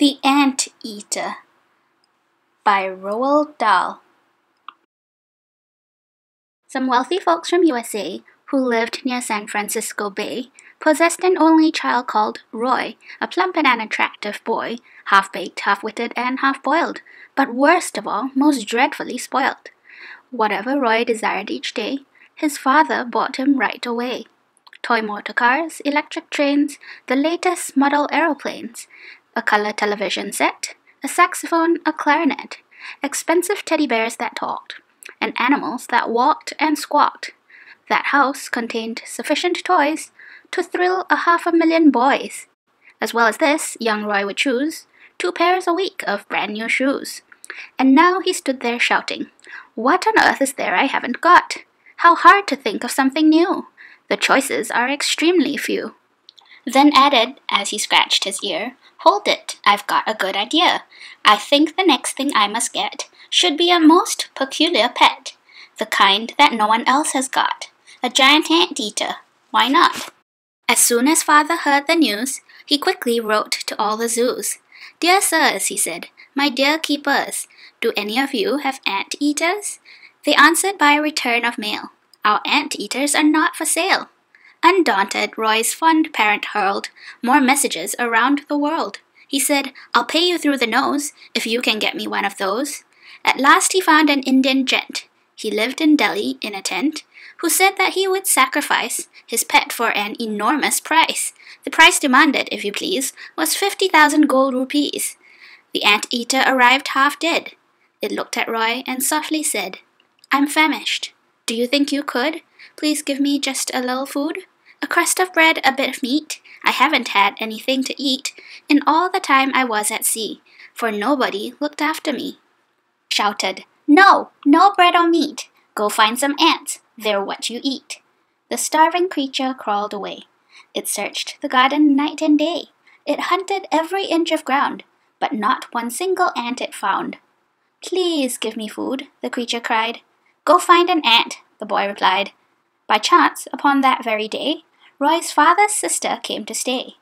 The Ant Eater by Roald Dahl. Some wealthy folks from USA who lived near San Francisco Bay possessed an only child called Roy, a plump and unattractive boy, half baked, half witted, and half boiled, but worst of all, most dreadfully spoiled. Whatever Roy desired each day, his father bought him right away toy motor cars, electric trains, the latest model aeroplanes, a color television set, a saxophone, a clarinet, expensive teddy bears that talked, and animals that walked and squawked. That house contained sufficient toys to thrill a half a million boys. As well as this, young Roy would choose two pairs a week of brand new shoes. And now he stood there shouting, What on earth is there I haven't got? How hard to think of something new! The choices are extremely few. Then added, as he scratched his ear, Hold it, I've got a good idea. I think the next thing I must get should be a most peculiar pet, the kind that no one else has got, a giant ant-eater. Why not? As soon as father heard the news, he quickly wrote to all the zoos. Dear sirs, he said, my dear keepers, do any of you have ant-eaters? They answered by return of mail. Our ant-eaters are not for sale. Undaunted, Roy's fond parent hurled more messages around the world. He said, I'll pay you through the nose if you can get me one of those. At last he found an Indian gent. He lived in Delhi in a tent, who said that he would sacrifice his pet for an enormous price. The price demanded, if you please, was fifty thousand gold rupees. The ant-eater arrived half dead. It looked at Roy and softly said, I'm famished. Do you think you could? Please give me just a little food? A crust of bread, a bit of meat. I haven't had anything to eat in all the time I was at sea, for nobody looked after me. Shouted, No, no bread or meat. Go find some ants. They're what you eat. The starving creature crawled away. It searched the garden night and day. It hunted every inch of ground, but not one single ant it found. Please give me food, the creature cried. Go find an ant, the boy replied. By chance, upon that very day, Roy's father's sister came to stay.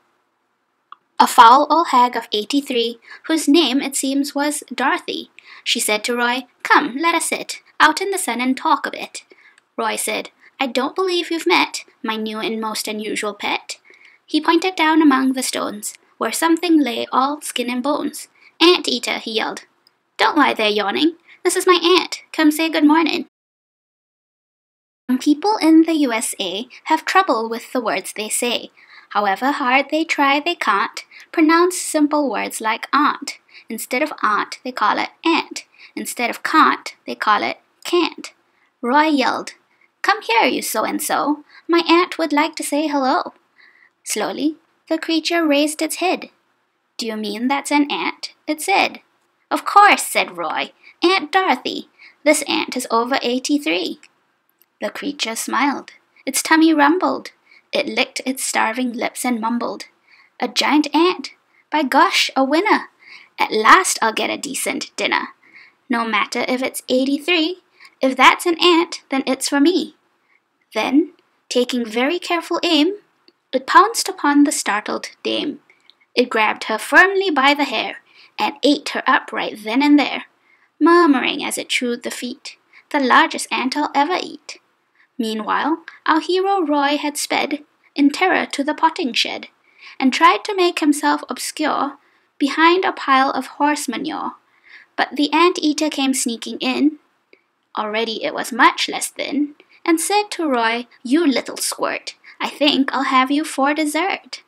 A foul old hag of eighty three, whose name, it seems, was Dorothy. She said to Roy, Come, let us sit out in the sun and talk a bit. Roy said, I don't believe you've met my new and most unusual pet. He pointed down among the stones, where something lay all skin and bones. Ant eater, he yelled. Don't lie there yawning. This is my aunt. Come say good morning. People in the USA have trouble with the words they say. However hard they try, they can't pronounce simple words like aunt. Instead of aunt, they call it ant. Instead of can't, they call it can't. Roy yelled, Come here, you so and so. My aunt would like to say hello. Slowly, the creature raised its head. Do you mean that's an ant? it said. Of course, said Roy. Aunt Dorothy. This ant is over eighty three. The creature smiled. Its tummy rumbled. It licked its starving lips and mumbled, A giant ant! By gosh, a winner! At last I'll get a decent dinner. No matter if it's eighty-three, if that's an ant, then it's for me. Then, taking very careful aim, it pounced upon the startled dame. It grabbed her firmly by the hair and ate her up right then and there, murmuring as it chewed the feet, the largest ant I'll ever eat. Meanwhile, our hero Roy had sped in terror to the potting shed, and tried to make himself obscure behind a pile of horse manure. But the ant-eater came sneaking in, already it was much less thin, and said to Roy, You little squirt, I think I'll have you for dessert.